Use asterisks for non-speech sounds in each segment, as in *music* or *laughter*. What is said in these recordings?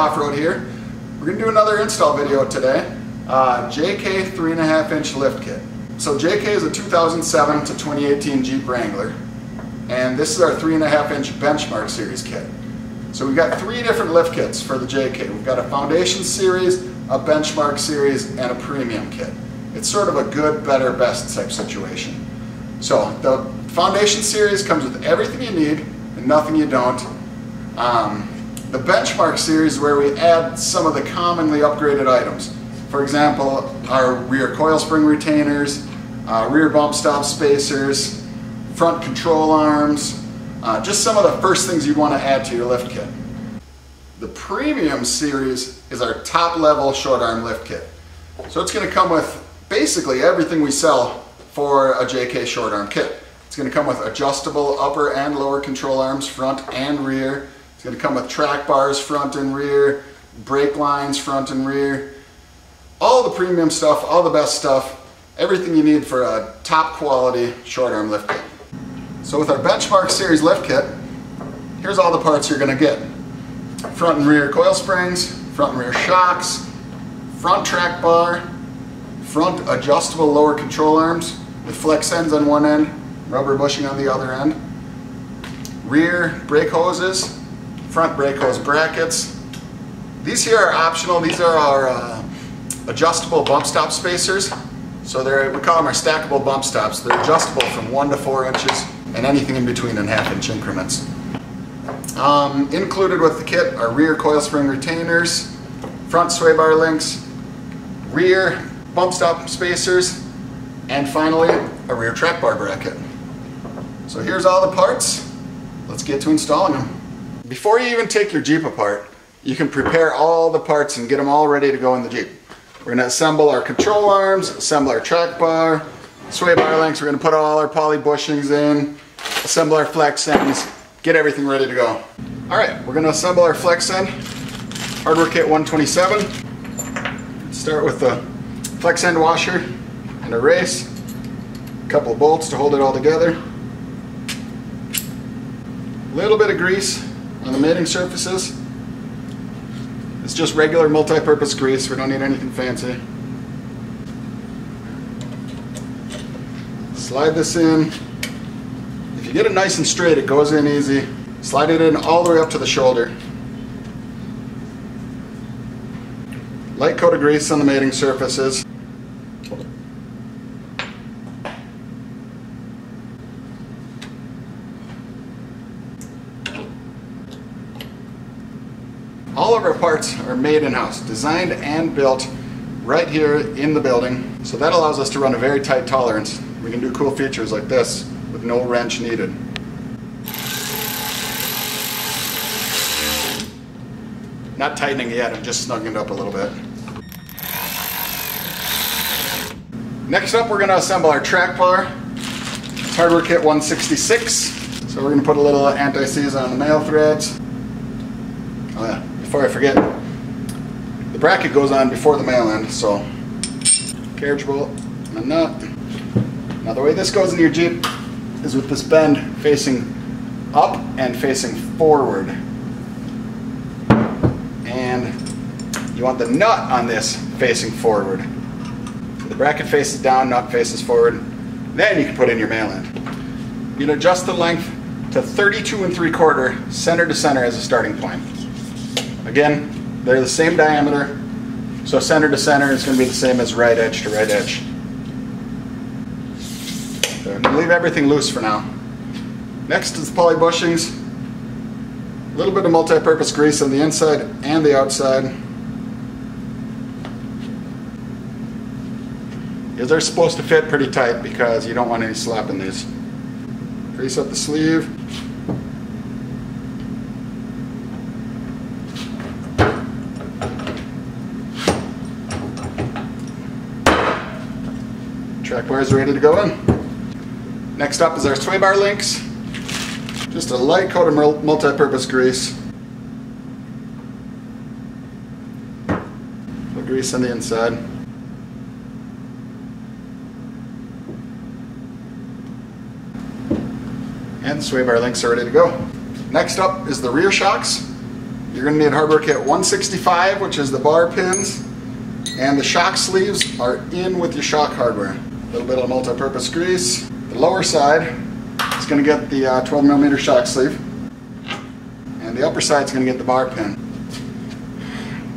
Off-Road here. We're to do another install video today. Uh, JK 3.5 inch lift kit. So JK is a 2007 to 2018 Jeep Wrangler and this is our 3.5 inch benchmark series kit. So we've got three different lift kits for the JK. We've got a foundation series, a benchmark series, and a premium kit. It's sort of a good, better, best type situation. So the foundation series comes with everything you need and nothing you don't. Um, the benchmark series where we add some of the commonly upgraded items. For example, our rear coil spring retainers, uh, rear bump stop spacers, front control arms, uh, just some of the first things you'd want to add to your lift kit. The premium series is our top level short arm lift kit. So it's going to come with basically everything we sell for a JK short arm kit. It's going to come with adjustable upper and lower control arms, front and rear. It's going to come with track bars, front and rear, brake lines, front and rear. All the premium stuff, all the best stuff, everything you need for a top quality short arm lift kit. So with our Benchmark Series lift kit, here's all the parts you're going to get. Front and rear coil springs, front and rear shocks, front track bar, front adjustable lower control arms with flex ends on one end, rubber bushing on the other end, rear brake hoses, front brake hose brackets. These here are optional. These are our uh, adjustable bump stop spacers. So they're, we call them our stackable bump stops. They're adjustable from one to four inches and anything in between in half inch increments. Um, included with the kit are rear coil spring retainers, front sway bar links, rear bump stop spacers, and finally a rear track bar bracket. So here's all the parts. Let's get to installing them. Before you even take your Jeep apart, you can prepare all the parts and get them all ready to go in the Jeep. We're to assemble our control arms, assemble our track bar, sway bar links. We're going to put all our poly bushings in, assemble our flex ends, get everything ready to go. All right, we're going to assemble our flex end. Hardware kit 127. Start with the flex end washer and a race. A couple bolts to hold it all together. A little bit of grease on the mating surfaces. It's just regular multi-purpose grease. We don't need anything fancy. Slide this in. If you get it nice and straight, it goes in easy. Slide it in all the way up to the shoulder. Light coat of grease on the mating surfaces. Of our parts are made in-house, designed and built right here in the building. So that allows us to run a very tight tolerance. We can do cool features like this with no wrench needed. Not tightening yet, I'm just snugging it up a little bit. Next up, we're going to assemble our track bar. It's hardware kit 166. So we're going to put a little anti-seize on the nail threads. Before I forget, the bracket goes on before the male end, so carriage bolt and a nut. Now the way this goes in your Jeep is with this bend facing up and facing forward. And you want the nut on this facing forward. So the bracket faces down, nut faces forward. Then you can put in your male end. You can adjust the length to 32 and 3 quarter center to center as a starting point. Again, they're the same diameter, so center to center is going to be the same as right edge to right edge. So leave everything loose for now. Next is the poly bushings. A little bit of multi-purpose grease on the inside and the outside. They're supposed to fit pretty tight because you don't want any slap in these. Grease up the sleeve. Track is ready to go in. Next up is our sway bar links. Just a light coat of multi-purpose grease. Put grease on the inside. And the sway bar links are ready to go. Next up is the rear shocks. You're going to need hardware kit 165, which is the bar pins, and the shock sleeves are in with your shock hardware. A little bit of multi-purpose grease. The lower side is going to get the uh, 12 millimeter shock sleeve, and the upper side is going to get the bar pin.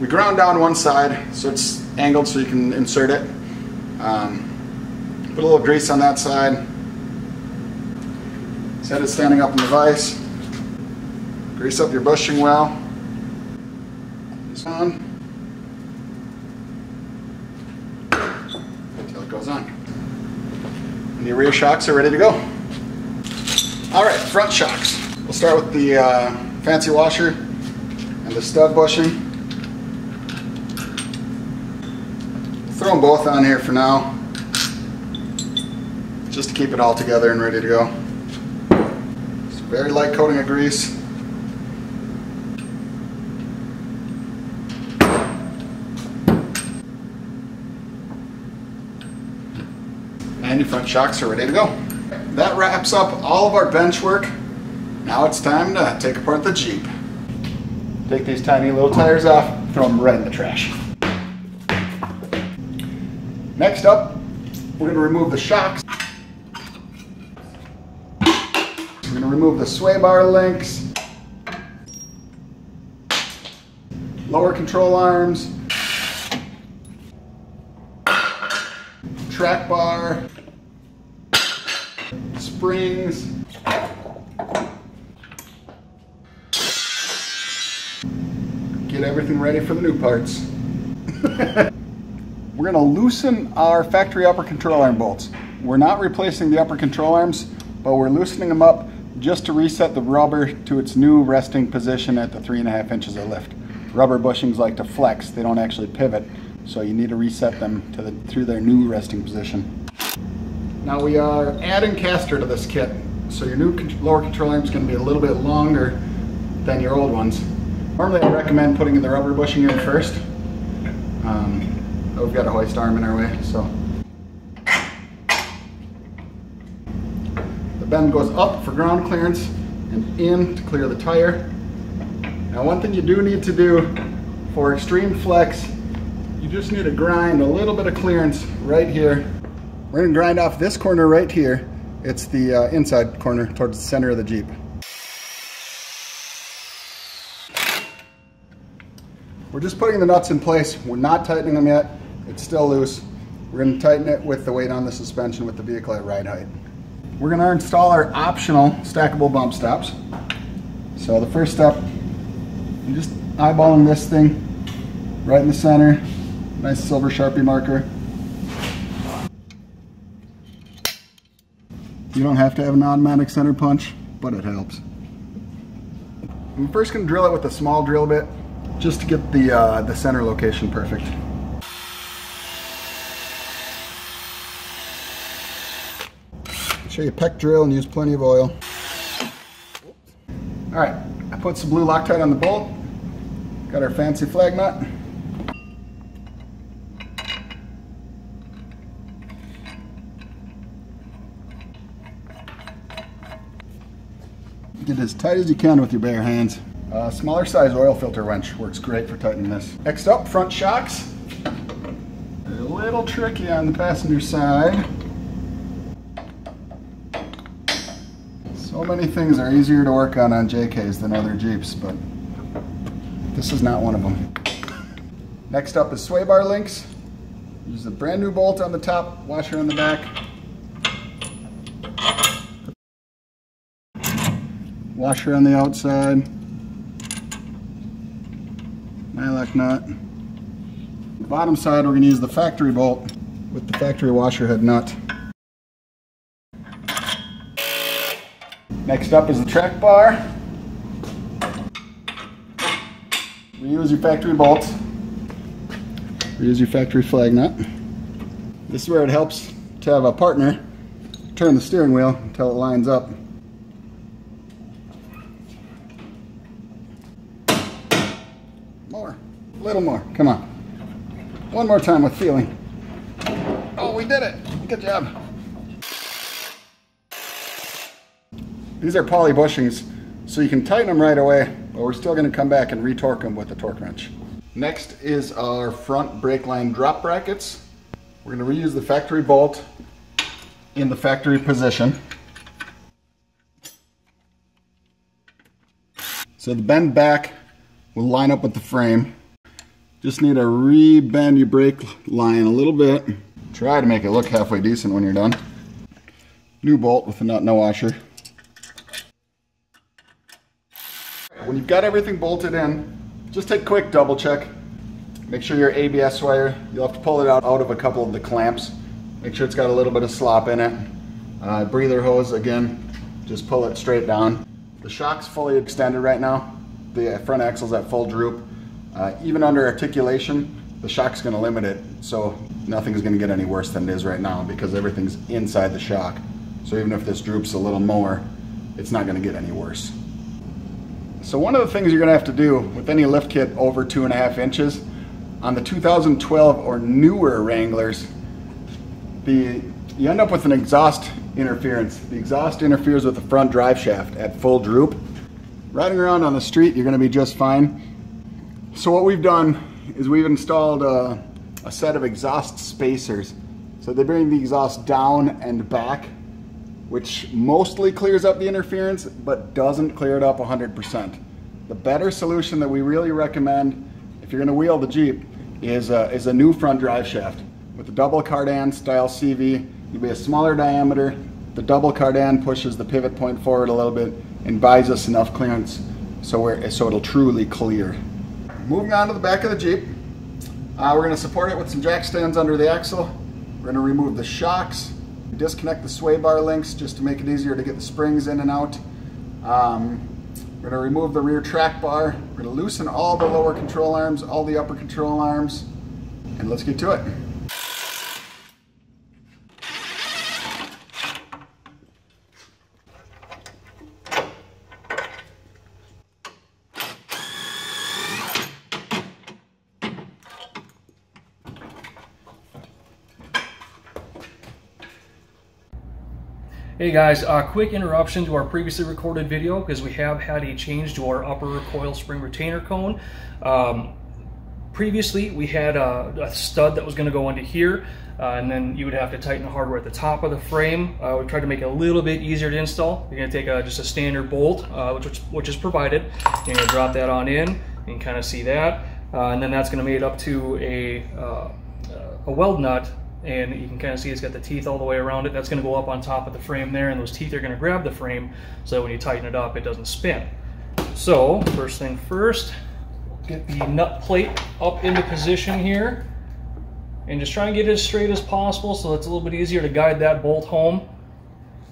We ground down one side so it's angled so you can insert it. Um, put a little grease on that side. Set it standing up in the vise. Grease up your bushing well. This on. Until it goes on. The rear shocks are ready to go. Alright, front shocks. We'll start with the uh, fancy washer and the stud bushing. Throw them both on here for now, just to keep it all together and ready to go. Just very light coating of grease. And your front shocks are ready to go. That wraps up all of our bench work. Now it's time to take apart the Jeep. Take these tiny little tires off, throw them right in the trash. Next up, we're going to remove the shocks. We're going to remove the sway bar links, lower control arms, track bar, springs, get everything ready for the new parts. *laughs* We're going to loosen our factory upper control arm bolts. We're not replacing the upper control arms, but we're loosening them up just to reset the rubber to its new resting position at the three and a half inches of lift. Rubber bushings like to flex, they don't actually pivot, so you need to reset them to the, through their new resting position. Now we are adding caster to this kit, so your new lower control arm is going to be a little bit longer than your old ones. Normally I recommend putting in the rubber bushing in first. Um, we've got a hoist arm in our way, so. The bend goes up for ground clearance and in to clear the tire. Now one thing you do need to do for extreme flex, you just need to grind a little bit of clearance right here. We're gonna grind off this corner right here. It's the uh, inside corner towards the center of the Jeep. We're just putting the nuts in place. We're not tightening them yet. It's still loose. We're going to tighten it with the weight on the suspension with the vehicle at ride height. We're going to install our optional stackable bump stops. So the first step, I'm just eyeballing this thing right in the center. Nice silver Sharpie marker. You don't have to have an automatic center punch, but it helps. I'm first going to drill it with a small drill bit just to get the, uh, the center location perfect. Show you peck drill and use plenty of oil. All right, I put some blue Loctite on the bolt. Got our fancy flag nut. Get as tight as you can with your bare hands. Uh, smaller size oil filter wrench works great for tightening this. Next up, front shocks. A little tricky on the passenger side. So many things are easier to work on on JKs than other Jeeps, but this is not one of them. Next up is sway bar links. Use the brand new bolt on the top, washer on the back. Washer on the outside. Nylock nut. The bottom side we're going to use the factory bolt with the factory washer head nut. Next up is the track bar. Reuse your factory bolts. Reuse your factory flag nut. This is where it helps to have a partner turn the steering wheel until it lines up. More, a little more, come on. One more time with feeling. Oh, we did it, good job. These are poly bushings, so you can tighten them right away, But we're still gonna come back and retorque them with the torque wrench. Next is our front brake line drop brackets. We're gonna reuse the factory bolt in the factory position. So the bend back will line up with the frame. Just need to re-bend your brake line a little bit. Try to make it look halfway decent when you're done. New bolt with a nut and a washer. When you've got everything bolted in, just take a quick double check. Make sure your ABS wire, you'll have to pull it out, out of a couple of the clamps. Make sure it's got a little bit of slop in it. Uh, breather hose, again, just pull it straight down. The shock's fully extended right now. The front axle's at full droop. Uh, even under articulation, the shock's gonna limit it, so nothing's gonna get any worse than it is right now because everything's inside the shock. So even if this droops a little more, it's not gonna get any worse. So one of the things you're gonna have to do with any lift kit over two and a half inches, on the 2012 or newer Wranglers, the, you end up with an exhaust interference. The exhaust interferes with the front drive shaft at full droop. Riding around on the street, you're gonna be just fine. So what we've done is we've installed a, a set of exhaust spacers. So they bring the exhaust down and back, which mostly clears up the interference, but doesn't clear it up 100%. The better solution that we really recommend if you're gonna wheel the Jeep is a, is a new front drive shaft. With a double cardan style CV, you'll be a smaller diameter. The double cardan pushes the pivot point forward a little bit and buys us enough clearance so, so it'll truly clear. Moving on to the back of the Jeep, uh, we're gonna support it with some jack stands under the axle. We're gonna remove the shocks, disconnect the sway bar links just to make it easier to get the springs in and out. Um, we're gonna remove the rear track bar. We're gonna loosen all the lower control arms, all the upper control arms, and let's get to it. Hey guys, a quick interruption to our previously recorded video because we have had a change to our upper coil spring retainer cone. Um, previously we had a, a, stud that was going to go into here uh, and then you would have to tighten the hardware at the top of the frame. Uh, we tried to make it a little bit easier to install. You're going to take a, just a standard bolt, uh, which, which is provided. You're going to drop that on in. You can kind of see that. Uh, and then that's going to make it up to a, uh, a weld nut and you can kind of see it's got the teeth all the way around it. That's going to go up on top of the frame there, and those teeth are going to grab the frame so that when you tighten it up, it doesn't spin. So, first thing first, get the nut plate up into position here, and just try and get it as straight as possible so it's a little bit easier to guide that bolt home.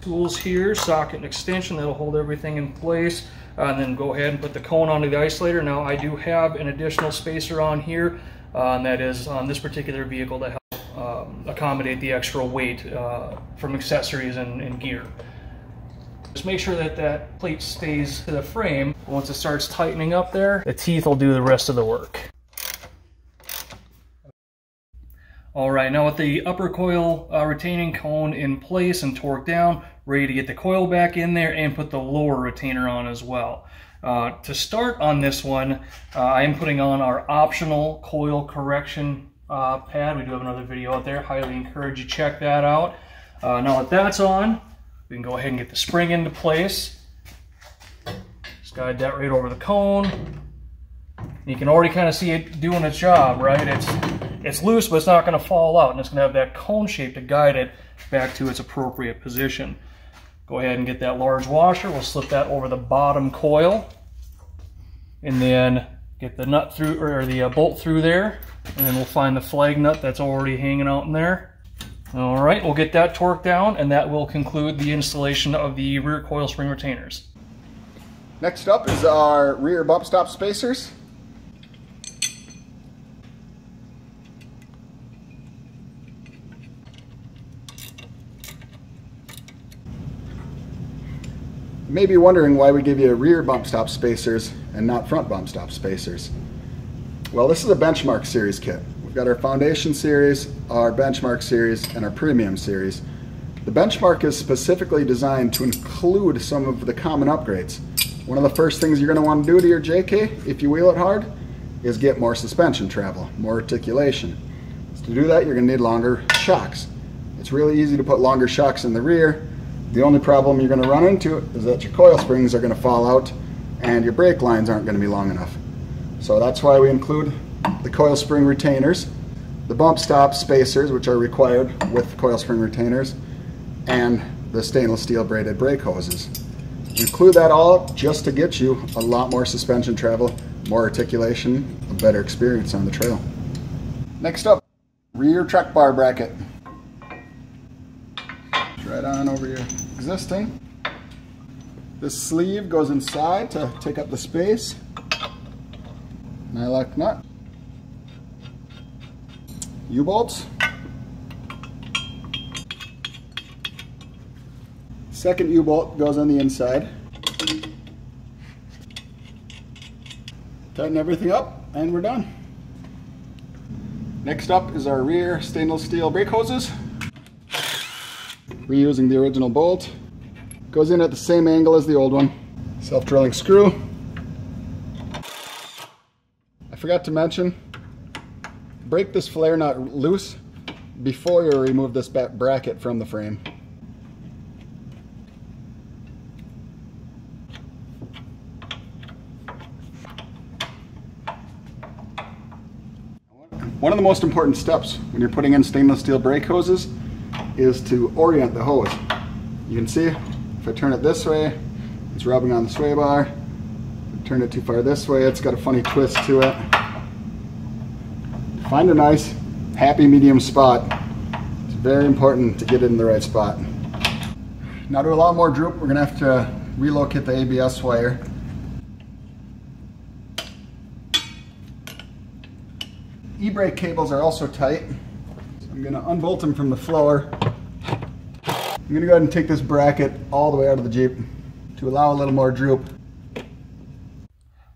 Tools here, socket and extension, that'll hold everything in place. Uh, and then go ahead and put the cone onto the isolator. Now I do have an additional spacer on here, uh, and that is on this particular vehicle to help um, accommodate the extra weight uh, from accessories and, and, gear. Just make sure that that plate stays to the frame. Once it starts tightening up there, the teeth will do the rest of the work. All right, now with the upper coil uh, retaining cone in place and torqued down, ready to get the coil back in there and put the lower retainer on as well. Uh, to start on this one, uh, I am putting on our optional coil correction uh, pad. We do have another video out there. Highly encourage you check that out. Uh, now that that's on, we can go ahead and get the spring into place. Just guide that right over the cone. You can already kind of see it doing its job, right? It's it's loose, but it's not going to fall out, and it's going to have that cone shape to guide it back to its appropriate position. Go ahead and get that large washer. We'll slip that over the bottom coil, and then get the nut through or the uh, bolt through there and then we'll find the flag nut that's already hanging out in there. All right, we'll get that torqued down and that will conclude the installation of the rear coil spring retainers. Next up is our rear bump stop spacers. You may be wondering why we give you rear bump stop spacers and not front bump stop spacers. Well, this is a benchmark series kit. We've got our foundation series, our benchmark series, and our premium series. The benchmark is specifically designed to include some of the common upgrades. One of the first things you're going to want to do to your JK, if you wheel it hard, is get more suspension travel, more articulation. So to do that, you're going to need longer shocks. It's really easy to put longer shocks in the rear. The only problem you're going to run into is that your coil springs are going to fall out and your brake lines aren't going to be long enough. So that's why we include the coil spring retainers, the bump stop spacers, which are required with coil spring retainers, and the stainless steel braided brake hoses. Include that all just to get you a lot more suspension travel, more articulation, a better experience on the trail. Next up, rear track bar bracket. Right on over your existing. This sleeve goes inside to take up the space. Nylock nut. U-bolts. Second U-bolt goes on the inside. Tighten everything up and we're done. Next up is our rear stainless steel brake hoses. Reusing the original bolt. Goes in at the same angle as the old one. Self-drilling screw. I forgot to mention, break this flare nut loose before you remove this bracket from the frame. One of the most important steps when you're putting in stainless steel brake hoses is to orient the hose. You can see if I turn it this way, it's rubbing on the sway bar. Turn it too far this way, it's got a funny twist to it. Find a nice, happy medium spot. It's very important to get it in the right spot. Now to allow more droop, we're gonna have to relocate the ABS wire E-brake cables are also tight. So I'm gonna unbolt them from the floor. I'm gonna go ahead and take this bracket all the way out of the Jeep to allow a little more droop.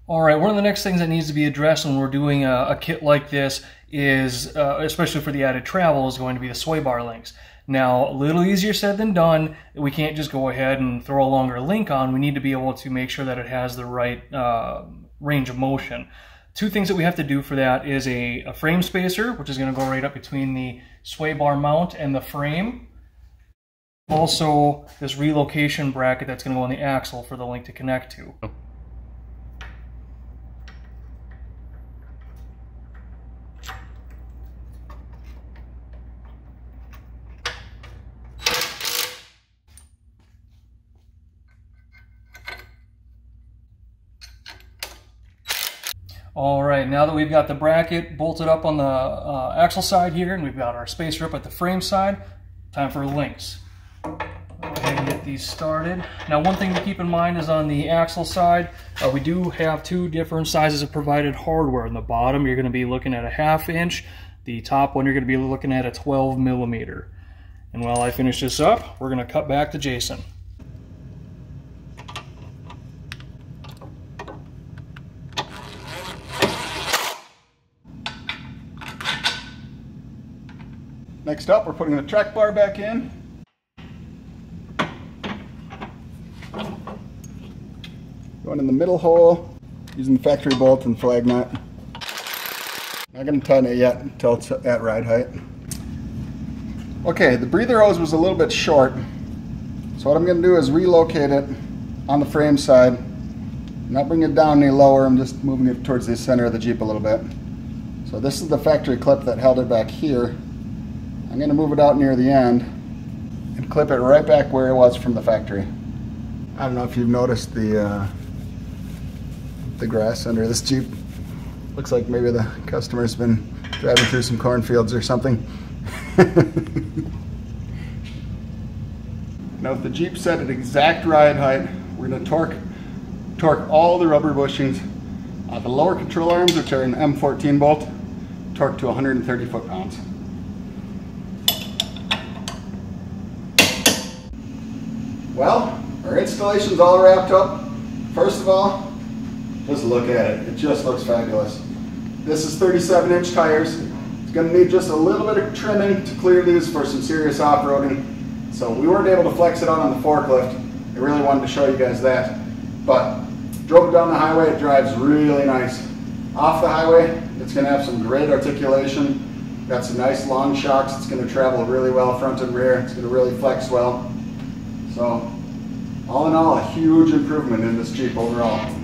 All right, one of the next things that needs to be addressed when we're doing a, a kit like this is, uh, especially for the added travel, is going to be the sway bar links. Now, a little easier said than done. We can't just go ahead and throw a longer link on. We need to be able to make sure that it has the right uh, range of motion. Two things that we have to do for that is a, a frame spacer, which is going to go right up between the sway bar mount and the frame. Also, this relocation bracket that's going to go on the axle for the link to connect to. All right, now that we've got the bracket bolted up on the uh, axle side here and we've got our spacer up at the frame side, time for links. And get these started. Now one thing to keep in mind is on the axle side, uh, we do have two different sizes of provided hardware. In the bottom, you're gonna be looking at a half inch. The top one, you're gonna be looking at a 12 millimeter. And while I finish this up, we're gonna cut back to Jason. Next up, we're putting the track bar back in. Going in the middle hole, using the factory bolt and flag nut. Not gonna tighten it yet until it's at ride height. Okay, the breather hose was a little bit short. So what I'm gonna do is relocate it on the frame side. Not bring it down any lower, I'm just moving it towards the center of the Jeep a little bit. So this is the factory clip that held it back here. I'm going to move it out near the end and clip it right back where it was from the factory. I don't know if you've noticed the uh, the grass under this Jeep. Looks like maybe the customer's been driving through some cornfields or something. *laughs* now if the Jeep set at exact ride height, we're going to torque torque all the rubber bushings. Uh, the lower control arms, which are an M14 bolt, torque to 130 foot-pounds. Well, our installation's all wrapped up. First of all, just look at it. It just looks fabulous. This is 37 inch tires. It's gonna need just a little bit of trimming to clear these for some serious off-roading. So we weren't able to flex it out on the forklift. I really wanted to show you guys that. But drove it down the highway, it drives really nice. Off the highway, it's gonna have some great articulation. Got some nice long shocks. It's gonna travel really well front and rear. It's gonna really flex well. So all in all, a huge improvement in this Jeep overall.